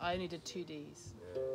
I only did two Ds. Yeah.